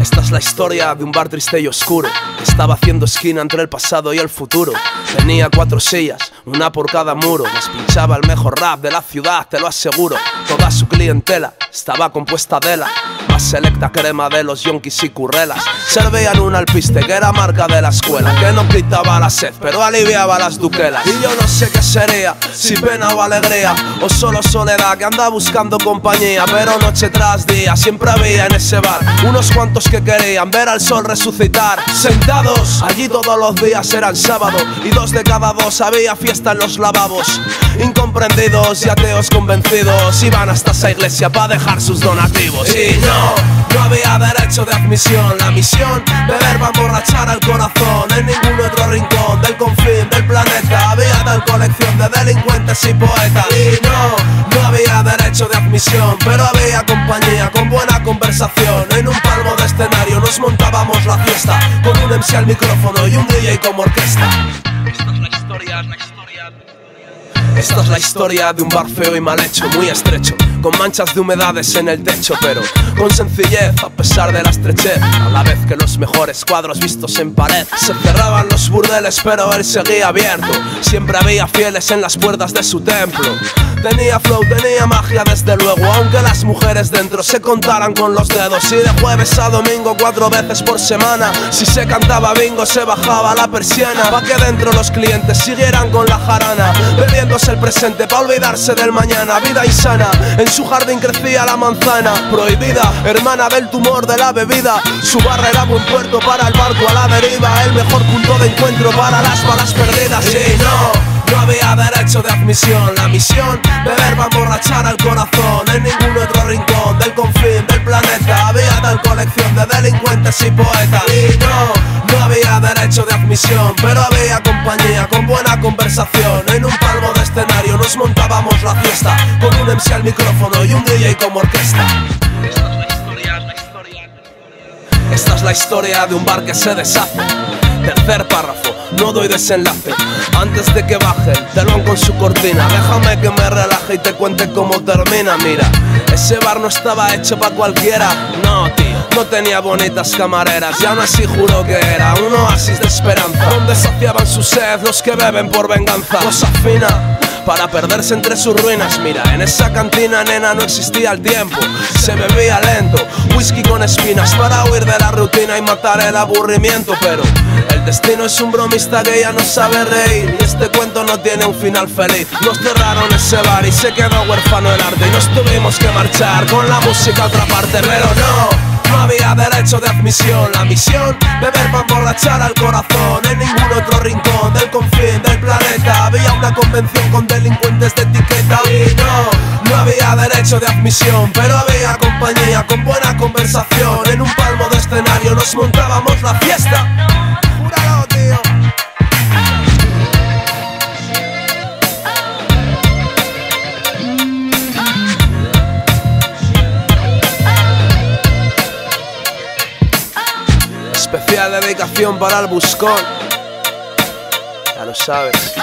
Esta es la historia de un bar triste y oscuro estaba haciendo esquina entre el pasado y el futuro. Tenía cuatro sillas, una por cada muro. Les pinchaba el mejor rap de la ciudad, te lo aseguro. Toda su clientela estaba compuesta de la más selecta crema de los yonkis y currelas. Servían un alpiste que era marca de la escuela, que no quitaba la sed, pero aliviaba las duquelas. Y yo no sé qué sería, si pena o alegría, o solo soledad que anda buscando compañía. Pero noche tras día siempre había en ese bar unos cuantos que querían ver al sol resucitar. Sentados allí todos los días eran sábado, y dos de cada dos había fiesta en los lavabos. Incomprendidos y ateos convencidos iban hasta esa iglesia para dejar sus donativos. Y no, no había derecho de admisión. La misión, beber va emborrachar al corazón. En ningún otro rincón del confín del planeta había tal colección de delincuentes y poetas. Y no, no había derecho de admisión, pero había compañía con buena conversación. En un palmo de escenario nos montábamos la fiesta con un MC al micrófono y un DJ como orquesta. Esta es la historia de un bar feo y mal hecho, muy estrecho, con manchas de humedades en el techo, pero con sencillez, a pesar de la estrechez, a la vez que los mejores cuadros vistos en pared. Se cerraban los burdeles, pero él seguía abierto. Siempre había fieles en las puertas de su templo. Tenía flow, tenía magia, desde luego, aunque las mujeres dentro se contaran con los dedos. Y de jueves a domingo, cuatro veces por semana, si se cantaba bingo, se bajaba la persiana. Pa' que dentro los clientes siguieran con la jarana, bebiéndose el presente pa' olvidarse del mañana. Vida insana, en su jardín crecía la manzana, prohibida, hermana del tumor de la bebida. Su barra era buen puerto para el barco a la deriva, el mejor punto de encuentro para las balas perdidas. Y no. No había derecho de admisión, la misión Beber va emborrachar al corazón En ningún otro rincón del confín del planeta Había tal colección de delincuentes y poetas Y no, no había derecho de admisión Pero había compañía MC al micrófono y un DJ como orquesta Esta es la historia, de un bar que se deshace. Tercer párrafo, no doy desenlace. Antes de que baje el telón con su cortina, déjame que me relaje y te cuente cómo termina. Mira, ese bar no estaba hecho para cualquiera. No, tío, no tenía bonitas camareras. Y aún así juro que era un oasis de esperanza. Donde saciaban su sed los que beben por venganza. Cosa fina para perderse entre sus ruinas. Mira, en esa cantina, nena, no existía el tiempo. Se bebía lento, whisky con espinas para huir de la rutina y matar el aburrimiento. Pero el destino es un bromista que ya no sabe reír. Y este cuento no tiene un final feliz. Nos cerraron ese bar y se quedó huérfano el arte. Y nos tuvimos que marchar con la música a otra parte. Pero no. No había derecho de admisión, la misión Beber para emborrachar al corazón. En ningún otro rincón del confín del planeta Había una convención con delincuentes de etiqueta. Y no, no había derecho de admisión Pero había compañía con buena conversación. En un palmo de escenario nos montábamos la fiesta Especial dedicación para el buscón. Ya lo sabes.